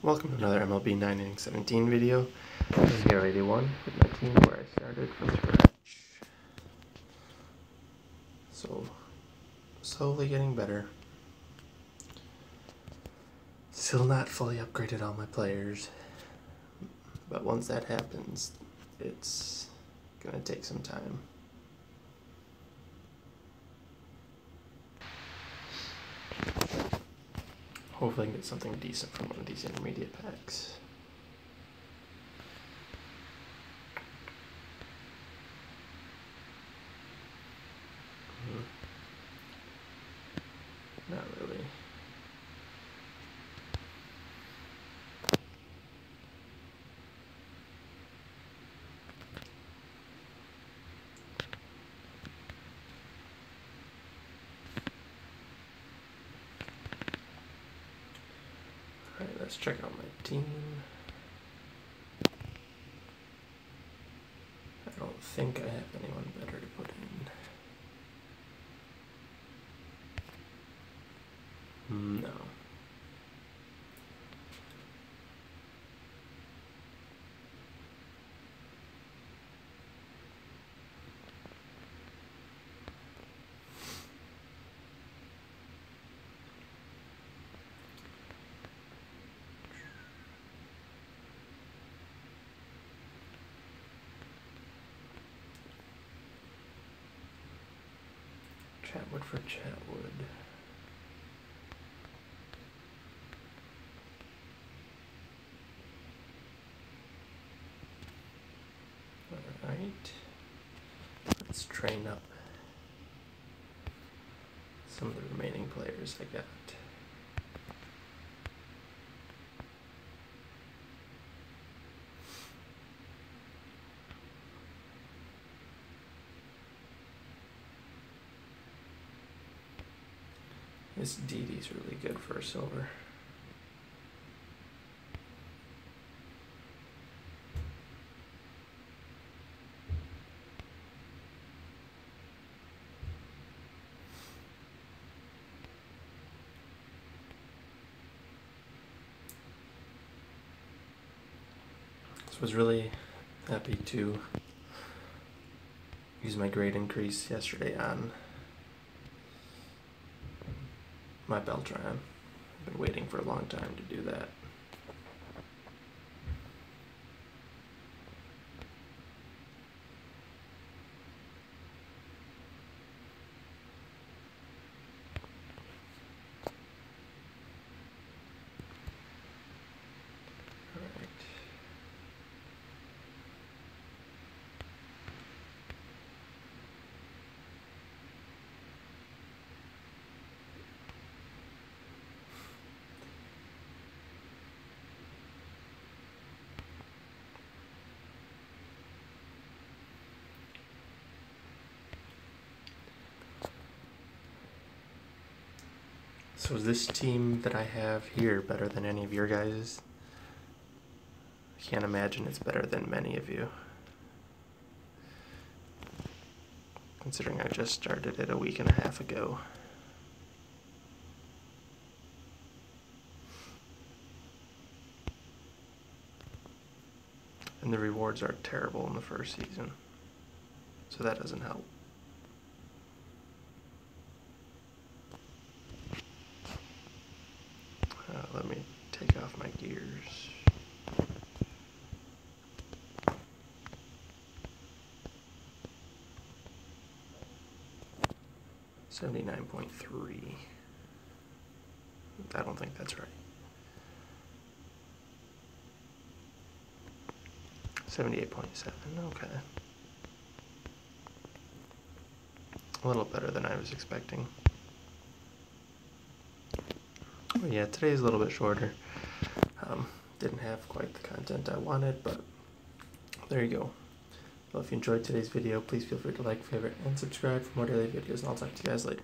Welcome to another MLB 9 inning 17 video. This is Heero 81 with my team where I started from scratch. So, slowly getting better. Still not fully upgraded all my players, but once that happens, it's gonna take some time. Hopefully I can get something decent from one of these intermediate packs. Hmm. Not really. Alright, let's check out my team. I don't think I have anyone better to put in. Hmm, no. Chatwood for Chatwood. Alright. Let's train up some of the remaining players I got. This DD's really good for a silver. So I was really happy to use my grade increase yesterday on my Beltran. I've been waiting for a long time to do that. Alright. So is this team that I have here better than any of your guys'? I can't imagine it's better than many of you. Considering I just started it a week and a half ago. And the rewards are terrible in the first season. So that doesn't help. Uh, let me take off my gears. Seventy-nine point three. I don't think that's right. Seventy-eight point seven. Okay. A little better than I was expecting. Oh, yeah, today's a little bit shorter. Um, didn't have quite the content I wanted, but there you go. Well, if you enjoyed today's video, please feel free to like, favorite, and subscribe for more daily videos, and I'll talk to you guys later.